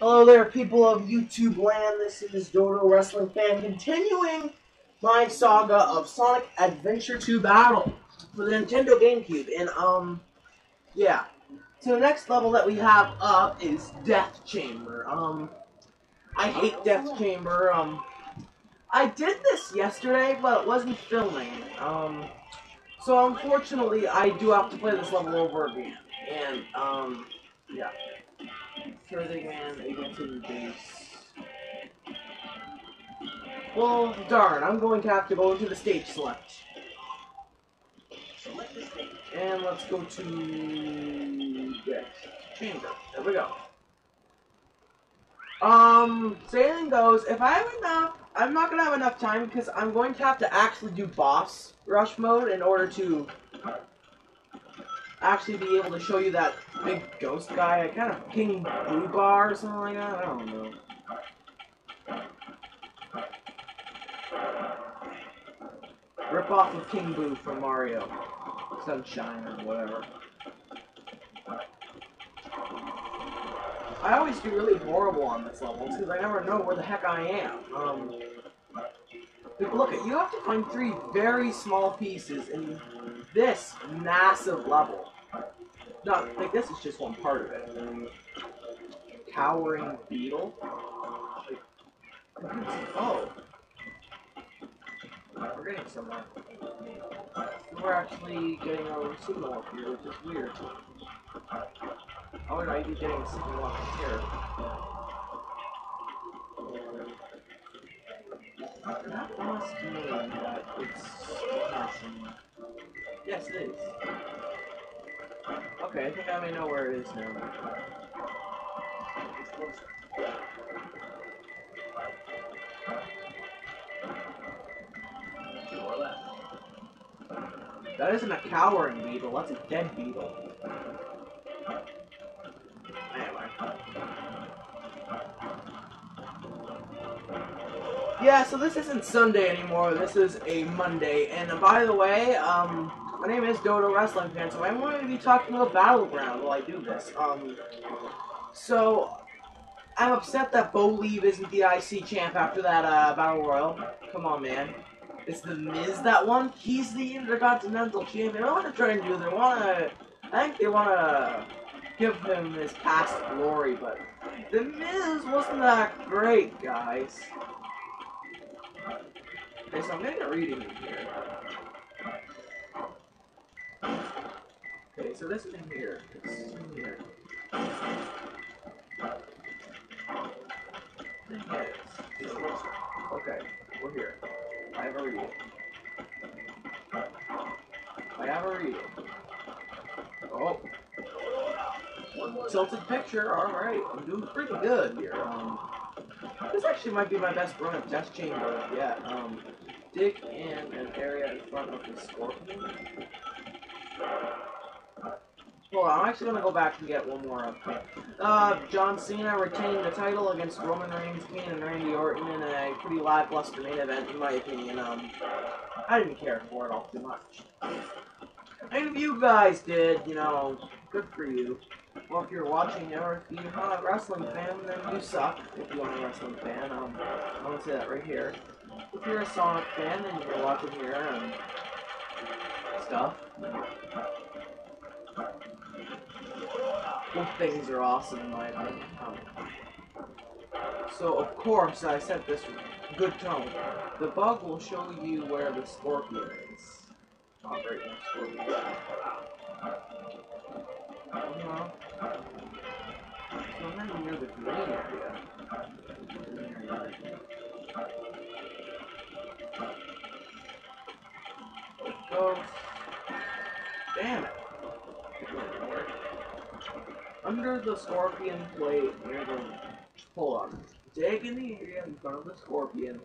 Hello there, people of YouTube land. This is Dodo Wrestling Fan continuing my saga of Sonic Adventure 2 Battle for the Nintendo GameCube. And, um, yeah. So the next level that we have up is Death Chamber. Um, I hate Death Chamber. Um, I did this yesterday, but it wasn't filming. Um, so unfortunately, I do have to play this level over again. And, um, yeah. The base. Well, darn, I'm going to have to go into the stage select. Select stage. And let's go to Death Chamber. There we go. Um, saying goes, if I have enough, I'm not gonna have enough time because I'm going to have to actually do boss rush mode in order to actually be able to show you that big ghost guy, I kind of King Blue Bar or something like that. I don't know. Rip off of King Boo from Mario. Sunshine or whatever. I always do really horrible on this level because I never know where the heck I am. Um, look you have to find three very small pieces in this massive level. No, like this is just one part of it. Towering beetle. Oh, we're getting somewhere. We're actually getting a signal up here, which is weird. Oh, no, I'd be getting a signal up here. That must mean that it's passing. Yes, it is. Okay, I think I may know where it is now. It's closer. Two or left. That isn't a cowering beetle, that's a dead beetle. Yeah, so this isn't Sunday anymore, this is a Monday. And by the way, um, my name is Dodo Wrestling Fan, so I'm going to be talking about Battleground while I do this. Um, so, I'm upset that Bo Leave isn't the IC champ after that uh, Battle Royal. Come on, man. It's the Miz that won. He's the Intercontinental Champion. I want to try and do. They want to. I think they want to give him his past glory, but the Miz wasn't that great, guys. Okay, so I'm getting a reading in here. Okay, so this is in here. It's in here. Okay, we're here. I have a reading. I have a reading. Oh. Tilted picture, alright. I'm doing pretty good here. Um, this actually might be my best run of Death Chamber yet. Um, dig in an area in front of the scorpion. Hold on, I'm actually gonna go back and get one more up. Uh, John Cena retained the title against Roman Reigns, Kane, and Randy Orton in a pretty lackluster main event, in my opinion. Um, I didn't care for it all too much. If you guys did, you know, good for you. Well, if you're watching or if you're not a wrestling fan, then you suck. If you are a wrestling fan, um, I want to say that right here. If you're a Sonic fan and you're watching here and stuff, both things are awesome in my opinion. Um, so of course I set this good tone. The bug will show you where the scorpion is. Damn it. Under the scorpion plate near the. Hold on. Dig in the area in front of the scorpion.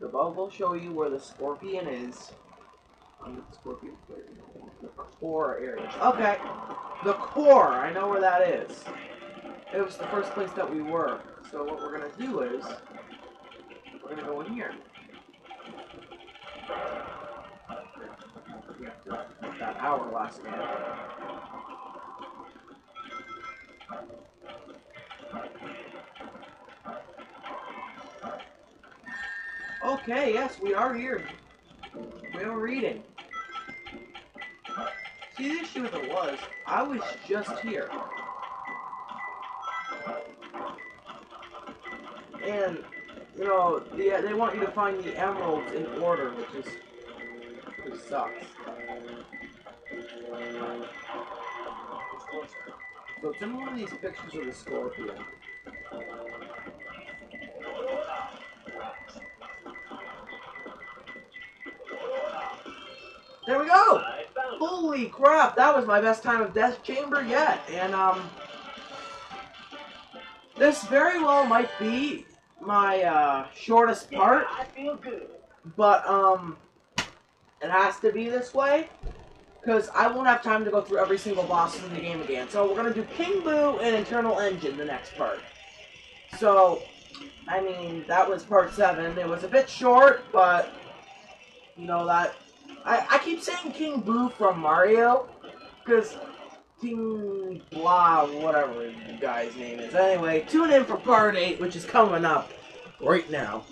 The bug will show you where the scorpion is. Scorpion, the Core area. Okay. The core. I know where that is. It was the first place that we were. So what we're going to do is... We're going to go in here. That hour last night. Okay, yes, we are here. We are reading. See, the issue with it was, I was just here. And, you know, the, they want you to find the emeralds in order, which is, which sucks. So it's in one of these pictures of the scorpion. There we go! I found it. Holy crap, that was my best time of Death Chamber yet. And, um, this very well might be my, uh, shortest part, Yeah, I feel good. but, um, it has to be this way. Because I won't have time to go through every single boss in the game again. So we're gonna do King Boo and Internal Engine the next part. So, I mean, that was part 7. It was a bit short, but, you know, that I, I keep saying King Boo from Mario, because King blah, whatever the guy's name is. Anyway, tune in for part 8, which is coming up right now.